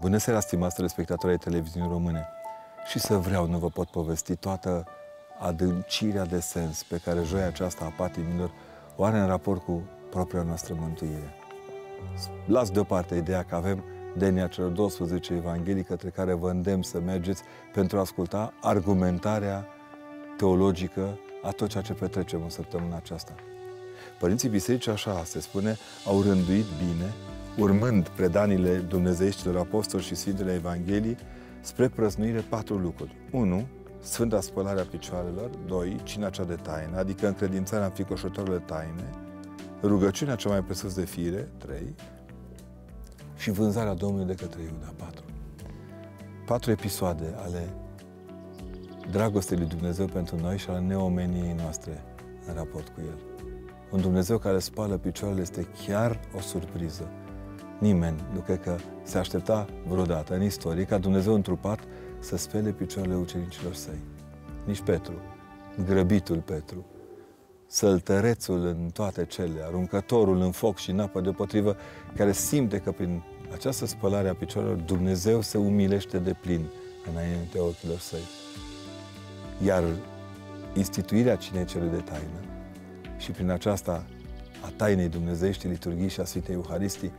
Bună seara, stimați telespectatori ai televiziunii române. Și să vreau, nu vă pot povesti toată adâncirea de sens pe care joia aceasta a patimilor o are în raport cu propria noastră mântuire. Las deoparte ideea că avem denia celor 12 evanghelii către care vă îndemn să mergeți pentru a asculta argumentarea teologică a tot ceea ce petrecem în săptămâna aceasta. Părinții biserici, așa se spune, au rânduit bine, urmând predanile dumnezeieștilor apostoli și Sfintele Evanghelii, spre prăznuire patru lucruri. 1. Sfânta spălarea picioarelor. 2. Cina cea de taină, adică încredințarea înficoșătorilor taine. Rugăciunea cea mai presus de fire. 3. Și vânzarea Domnului de către Iuda. 4. Patru episoade ale dragostei lui Dumnezeu pentru noi și ale neomeniei noastre în raport cu El. Un Dumnezeu care spală picioarele este chiar o surpriză. Nimeni nu cred că se aștepta vreodată în istorie ca Dumnezeu întrupat să spele picioarele ucenicilor săi. Nici Petru, grăbitul Petru, săltărețul în toate cele, aruncătorul în foc și în apă deopotrivă, care simte că prin această spălare a picioarelor Dumnezeu se umilește de plin înainte ochilor săi. Iar instituirea cinei cele de taină și prin aceasta a tainei dumnezeiești, liturghii și a Sfintei Euharistii,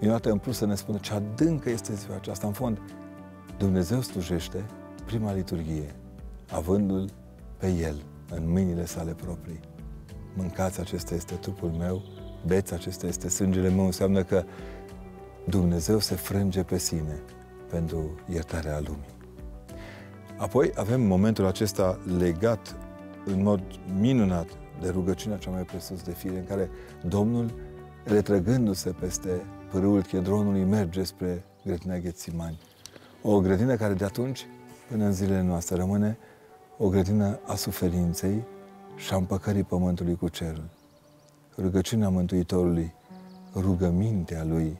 Minunată în plus să ne spună ce adâncă este ziua aceasta. În fond, Dumnezeu slujește prima liturghie, avându-l pe El în mâinile sale proprii. Mâncați, acesta este trupul meu, beți, acesta este sângele meu, înseamnă că Dumnezeu se frânge pe sine pentru iertarea lumii. Apoi avem momentul acesta legat în mod minunat de rugăciunea cea mai presus de fire, în care Domnul, retrăgându-se peste pârâul Chedronului, merge spre grădina Ghețimani. O grădină care de atunci până în zilele noastre rămâne o grădină a suferinței și a împăcării pământului cu cerul. Rugăciunea Mântuitorului, rugămintea Lui,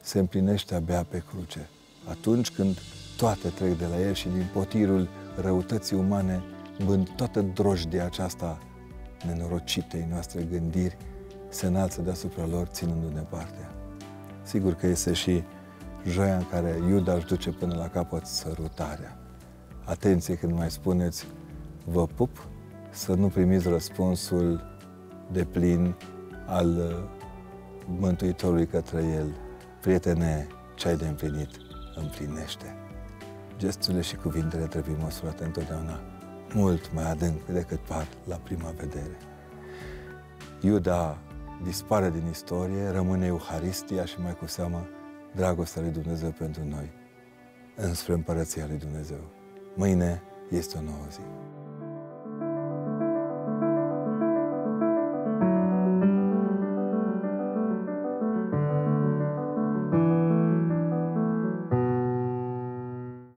se împlinește abia pe cruce. Atunci când toate trec de la El și din potirul răutății umane, bând toată drojdia aceasta nenorocitei noastre gândiri, se înalță deasupra lor, ținându-ne partea. Sigur că este și joia în care Iuda își duce până la capăt sărutarea. Atenție când mai spuneți, vă pup, să nu primiți răspunsul de plin al uh, Mântuitorului către el. Prietene, ce ai de împlinit, împlinește. Gesturile și cuvintele trebuie măsurate întotdeauna mult mai adânc decât par la prima vedere. Iuda dispare din istorie, rămâne Euharistia și mai cu seamă dragostea lui Dumnezeu pentru noi, înspre împărăția lui Dumnezeu. Mâine este o nouă zi.